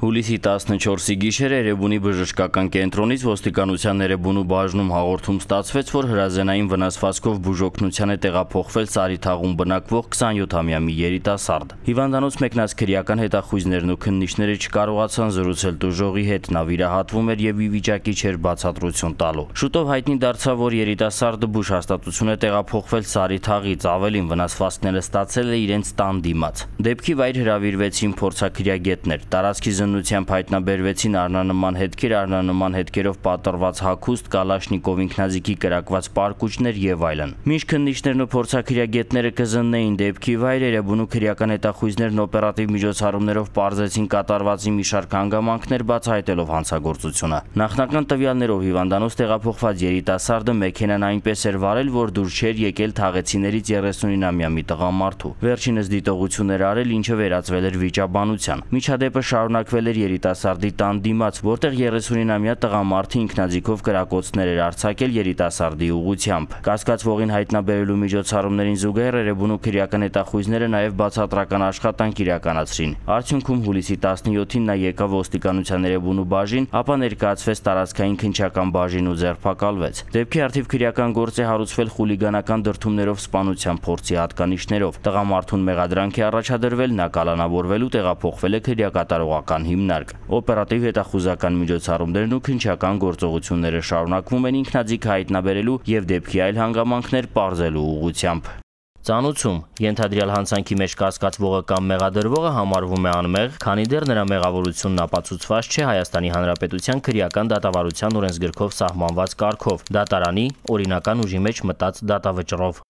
Հուլիսի 14-ի գիշեր Էրեբունի բժշկական կենտրոնից ոստիկանության Էրեբունու բաժնում հաղորդում ստացվեց, որ հրազենային վնասվածքով բուժօգնության է տեղափոխվել Սարիթաղում բնակվող 27-ամյա մի երիտասարդ։ Հիվանդանոց մեկնած քրեական հետախույզներն ու քննիչները չկարողացան զրուցել դժողի հետ, նա վիրահատվում էր եւ ի վիճակի չէր բացատրություն տալու։ Շուտով հայտնի դարձավ, որ երիտասարդը բուժ հաստատություն է տեղափոխվել Սարիթաղից, ավելին վնասվածքները ստացել է իրենց տան դիմաց։ Դեպքի վայր հրավիրվեցին փորձաքրյագետներ։ Տարածքի զննությամբ հայտնաբերվեցին առնանման հետքեր, առնանման հետքերով պատրված հագուստ, կալաշնիկով ինքնազիգի կրակված պարկուճներ եւ այլն։ Մինչ քննիչներն ու փորձաքրյագետները կզննեին դեպքի վայրերը, բունու քրեական հետախույզներն օպերատիվ միջոցառումներով ողջացին կատարվածի մի շարք հանգամանքներ բացահայտելով հանցագործությունը։ Նախնական տվյալներով հիվանդանոց տեղափոխված երիտասարդը մեքենան այնպես էր վարել, որ դուր չէր եկել թաղեցիներից 39-ամյա մի տղամարդու։ Վերջինս դիտողություններ արել, ինչը վերածվել էր վիճաբանության։ Միջադեպը շարունակվել գտնվել էր երիտասարդի տան դիմաց, որտեղ 39-ամյա տղամարդը ինքնաձիգով կրակոցներ էր արձակել երիտասարդի ուղությամբ։ Կասկածվողին հայտնաբերելու միջոցառումներին զուգահեռ Էրեբունու քրեական հետախույզները նաև բացատրական աշխատանք իրականացրին։ Արդյունքում հուլիսի 17-ին նա եկավ ոստիկանության Էրեբունու բաժին, ապա ներկայացվեց տարածքային քնչական բաժին ու ձերբակալվեց։ Դեպքի արդիվ քրեական գործ է հարուցվել խուլիգանական դրդումներով սպանության փորձի հատկանիշներով։ Տղամարդուն մեղադրանք է առաջադրվել, նա կալանավորվելու տեղափոխվել է քրեակատարողական հիմնարկ։ Օպերատիվ հետախուզական միջոցառումներն ու քնչական գործողությունները շարունակվում են ինքնաձիգ հայտնաբերելու եւ դեպքի այլ հանգամանքներ ողջելու ուղղությամբ։ Ծանուցում ենթադրյալ հանցանքի մեջ կասկածվողը կամ մեղադրվողը համարվում է անմեղ, քանի դեռ նրա մեղավորությունն ապացուցված չէ Հայաստանի Հանրապետության քրեական դատավարության օրենսգրքով սահմանված կարգով՝ դատարանի օրինական ուժի մեջ մտած դատավճռով։